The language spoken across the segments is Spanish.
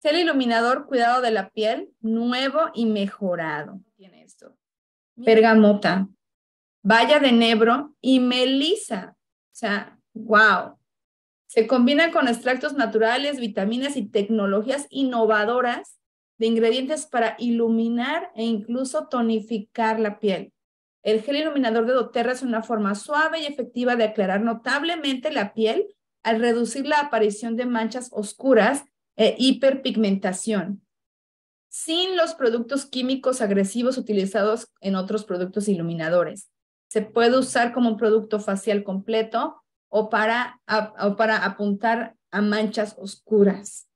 Gel iluminador, cuidado de la piel, nuevo y mejorado. Tiene esto. Pergamota, valla de nebro y melisa. O sea, wow. Se combina con extractos naturales, vitaminas y tecnologías innovadoras de ingredientes para iluminar e incluso tonificar la piel. El gel iluminador de doTERRA es una forma suave y efectiva de aclarar notablemente la piel al reducir la aparición de manchas oscuras e hiperpigmentación, sin los productos químicos agresivos utilizados en otros productos iluminadores. Se puede usar como un producto facial completo o para, o para apuntar a manchas oscuras.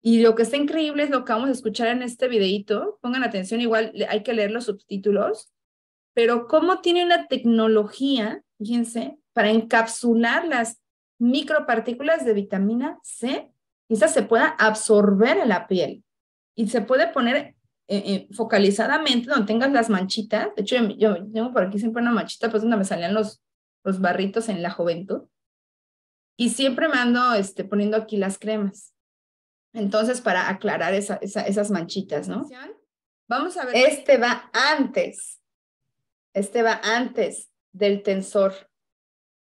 Y lo que está increíble es lo que vamos a escuchar en este videito. Pongan atención, igual hay que leer los subtítulos pero cómo tiene una tecnología, fíjense, para encapsular las micropartículas de vitamina C esa se pueda absorber en la piel y se puede poner eh, eh, focalizadamente donde tengas las manchitas. De hecho, yo, tengo por aquí siempre una manchita, pues donde me salían los, los barritos en la juventud. Y siempre me ando este, poniendo aquí las cremas. Entonces, para aclarar esa, esas manchitas, ¿no? Vamos a ver. Este va antes este va antes del tensor,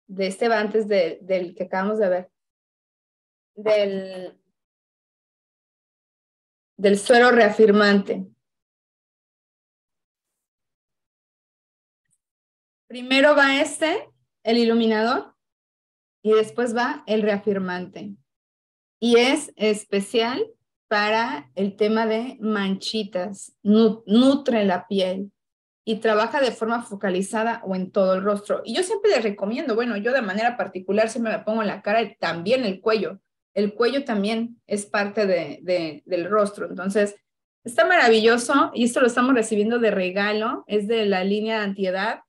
de este va antes del que acabamos de ver, del, del suero reafirmante. Primero va este, el iluminador, y después va el reafirmante. Y es especial para el tema de manchitas, nutre la piel, y trabaja de forma focalizada o en todo el rostro. Y yo siempre les recomiendo, bueno, yo de manera particular siempre me pongo en la cara y también el cuello. El cuello también es parte de, del rostro. Entonces, está maravilloso y esto lo estamos recibiendo de regalo. Es de la línea de antiedad.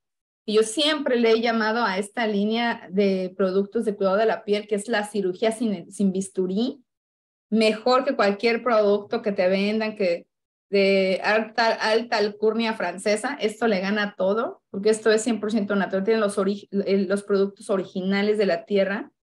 Y yo siempre le he llamado a esta línea de productos de cuidado de la piel, que es la cirugía sin, sin bisturí. Mejor que cualquier producto que te vendan, que de alta, alta alcurnia francesa, esto le gana todo, porque esto es 100% natural, tienen los, los productos originales de la tierra